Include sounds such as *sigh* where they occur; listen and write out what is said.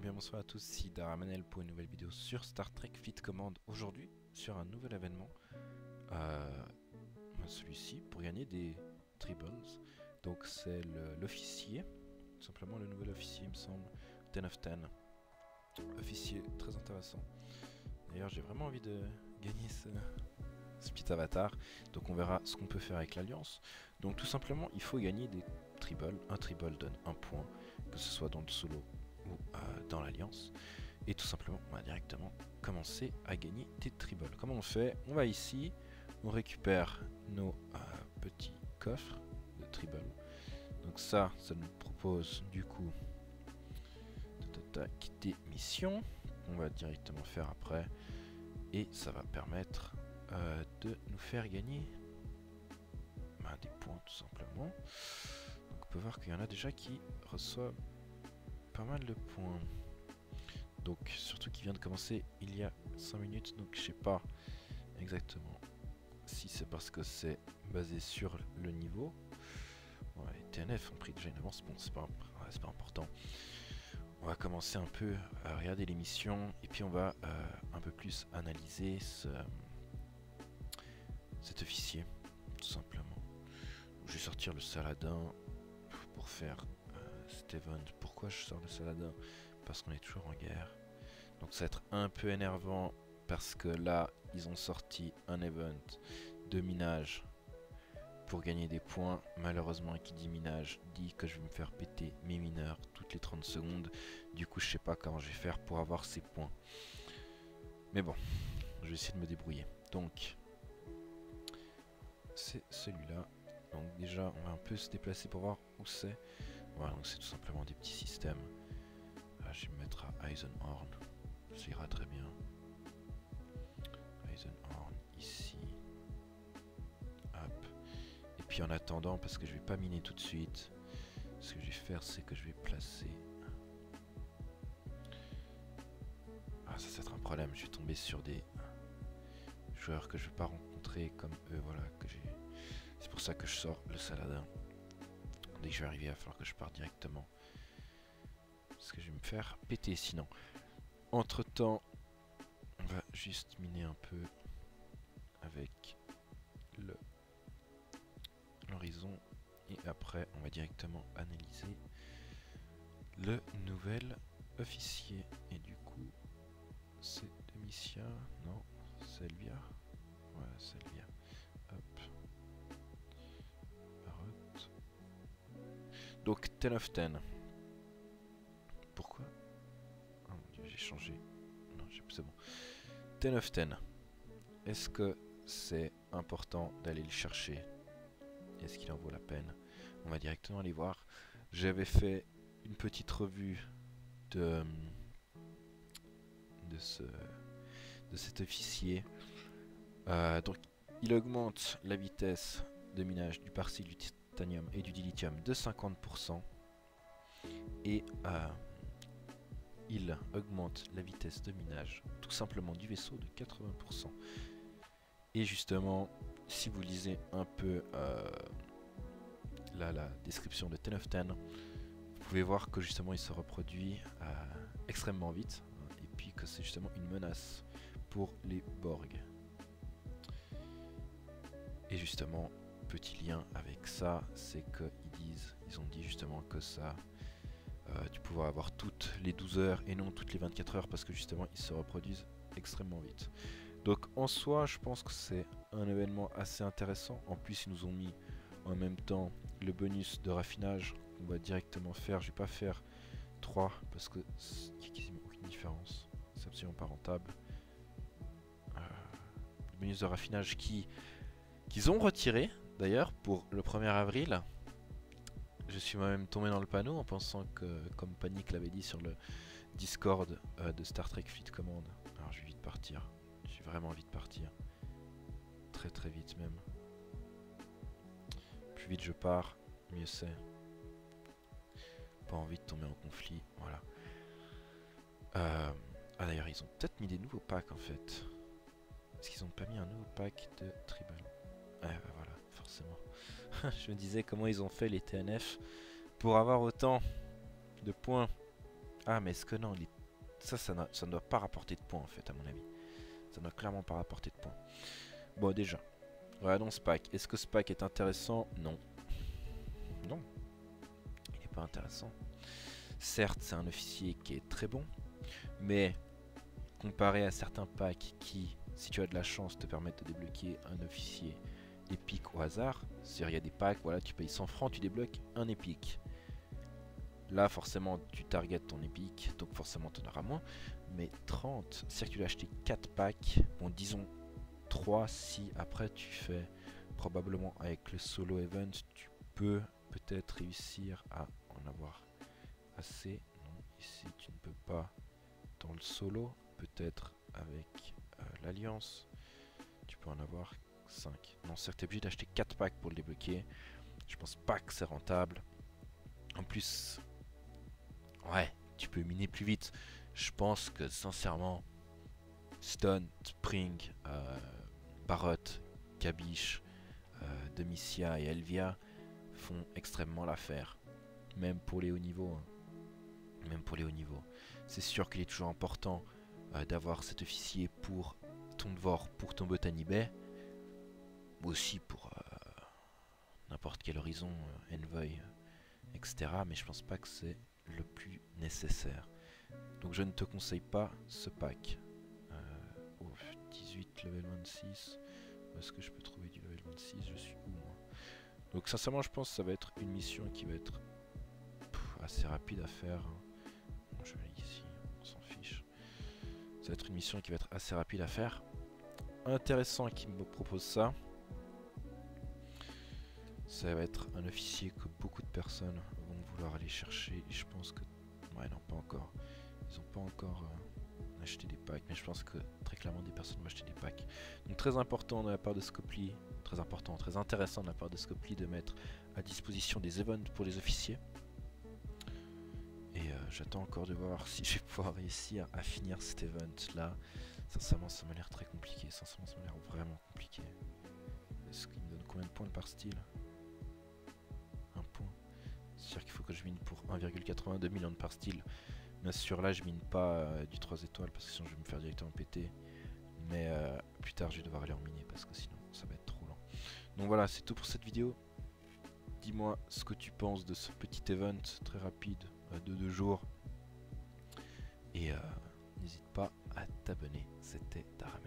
Eh bien bonsoir à tous, ici Daramanel pour une nouvelle vidéo sur Star Trek Fit Command. Aujourd'hui, sur un nouvel événement, euh, celui-ci, pour gagner des Tribbles. Donc c'est l'officier, tout simplement le nouvel officier il me semble, 10 of 10. Officier très intéressant. D'ailleurs j'ai vraiment envie de gagner ce, ce petit avatar. Donc on verra ce qu'on peut faire avec l'alliance. Donc tout simplement il faut gagner des tribbles. Un tribble donne un point, que ce soit dans le solo euh, dans l'alliance. Et tout simplement on va directement commencer à gagner des tribbles. Comment on fait? On va ici, on récupère nos euh, petits coffres de tribble. Donc ça, ça nous propose du coup des missions. On va directement faire après. Et ça va permettre euh, de nous faire gagner ben, des points tout simplement. On peut voir qu'il y en a déjà qui reçoivent pas mal de points. Donc surtout qui vient de commencer il y a 5 minutes, donc je sais pas exactement si c'est parce que c'est basé sur le niveau. les TNF ont pris déjà une avance, bon c'est pas, pas important. On va commencer un peu à regarder les missions et puis on va euh, un peu plus analyser ce, cet officier, tout simplement. je vais sortir le Saladin pour faire euh, cet. Pourquoi je sors le Saladin Parce qu'on est toujours en guerre. Donc ça va être un peu énervant parce que là, ils ont sorti un event de minage pour gagner des points. Malheureusement, qui dit minage dit que je vais me faire péter mes mineurs toutes les 30 secondes. Du coup, je sais pas comment je vais faire pour avoir ces points. Mais bon, je vais essayer de me débrouiller. Donc, c'est celui-là. Donc déjà, on va un peu se déplacer pour voir où c'est. Voilà, donc c'est tout simplement des petits systèmes. Je vais me mettre à Eisenhorn. Ça ira très bien. Eisenhorn, ici. Hop. Et puis en attendant, parce que je vais pas miner tout de suite, ce que je vais faire, c'est que je vais placer... Ah, ça, ça va être un problème. Je vais tomber sur des joueurs que je vais pas rencontrer comme eux, voilà. C'est pour ça que je sors le Saladin. Dès que je vais arriver, il va falloir que je parte directement. Parce que je vais me faire péter sinon. Entre temps, on va juste miner un peu avec l'horizon. Et après on va directement analyser le nouvel officier. Et du coup c'est Demicia non Selvia. Voilà Selvia donc 10 of 10 pourquoi? Oh mon dieu j'ai changé. Non c'est bon. 10 of 10 est-ce que c'est important d'aller le chercher? Est-ce qu'il en vaut la peine? On va directement aller voir. J'avais fait une petite revue de, de, ce, de cet officier. Euh, donc, il augmente la vitesse de minage du parsil du et du dilithium de 50%. Et euh, il augmente la vitesse de minage tout simplement du vaisseau de 80%. Et justement, si vous lisez un peu euh, la description de of Ten, vous pouvez voir que justement il se reproduit euh, extrêmement vite et puis que c'est justement une menace pour les Borg. Et justement, petit lien avec ça, c'est qu'ils disent, ils ont dit justement que ça, euh, tu avoir toutes les 12 heures et non toutes les 24 heures parce que justement ils se reproduisent extrêmement vite. Donc en soi, je pense que c'est un événement assez intéressant. En plus, ils nous ont mis en même temps le bonus de raffinage qu'on va directement faire. Je vais pas faire 3 parce que n'y a quasiment aucune différence. C'est absolument pas rentable. Euh, le bonus de raffinage qui qu'ils ont retiré d'ailleurs pour le 1er avril. Je suis moi-même tombé dans le panneau en pensant que, comme Panic l'avait dit sur le Discord euh, de Star Trek Fit Command. Alors je vais vite partir. J'ai vraiment envie de partir. Très très vite même. Plus vite je pars, mieux c'est. Pas envie de tomber en conflit, voilà. Euh, ah d'ailleurs, ils ont peut-être mis des nouveaux packs en fait. Est-ce qu'ils ont pas mis un nouveau pack de Tribal? Ah bah voilà, *laughs* je me disais comment ils ont fait les TNF pour avoir autant de points. Ah, mais est-ce que non, ça, ça, ne doit pas rapporter de points en fait, à mon avis. Ça ne doit clairement pas rapporter de points. Bon, déjà. Regardons Spack. Est-ce que Spack est intéressant? Non. Non. Il n'est pas intéressant. Certes, c'est un officier qui est très bon, mais comparé à certains packs qui, si tu as de la chance, te permettent de débloquer un officier épique au hasard. C'est-à-dire, il y a des packs, voilà, tu payes 100 francs, tu débloques un épique. Là, forcément, tu targetes ton épique, donc forcément, tu en auras moins. Mais 30, c'est-à-dire que tu dois acheter 4 packs, bon, disons 3 si après tu fais probablement avec le solo event, tu peux peut-être réussir à en avoir assez. Non, ici, tu ne peux pas dans le solo, peut-être avec euh, l'alliance, tu peux en avoir 5. Non, certes, tu es obligé d'acheter 4 packs pour le débloquer. Je pense pas que c'est rentable. En plus, ouais, tu peux miner plus vite. Je pense que sincèrement, Stone, Spring, euh, Barot, Kabish, euh, et Elvia font extrêmement l'affaire. Même pour les hauts niveaux. Hein. Même pour les hauts niveaux. C'est sûr qu'il est toujours important euh, d'avoir cet officier pour ton Dvor, pour ton Botanibet. Aussi pour n'importe quel horizon, Envoy, etc. Mais je pense pas que c'est le plus nécessaire. Donc je ne te conseille pas ce pack. Euh, 18 level 26. Où est-ce que je peux trouver du level 26 Je suis où moi? Donc sincèrement je pense que ça va être une mission qui va être assez rapide à faire. je vais aller ici, on s'en fiche. Ça va être une mission qui va être assez rapide à faire. Intéressant qui me propose ça. Ça va être un officier que beaucoup de personnes vouloir aller chercher. Et je pense que... Ouais, non, pas encore. Ils ont pas encore euh, acheté des packs. Mais je pense que très clairement des personnes vont acheter des packs. Donc très important de la part de Scopely. Très important, très intéressant de la part de Scopely de mettre à disposition des events pour les officiers. Et euh, j'attends encore de voir si je vais pouvoir réussir à finir cet event là. Sincèrement, ça m'a l'air très compliqué. Sincèrement, ça m'a l'air vraiment compliqué. Est-ce qu'il me donne combien de points par style? Je mine pour 1,82 millions par style. Bien sûr, là, je mine pas euh, du 3 étoiles parce que sinon je vais me faire directement péter. Mais euh, plus tard, je vais devoir aller en miner parce que sinon, ça va être trop lent. Donc voilà, c'est tout pour cette vidéo. Dis-moi ce que tu penses de ce petit event très rapide euh, de deux jours. Et n'hésite pas à t'abonner. C'était Star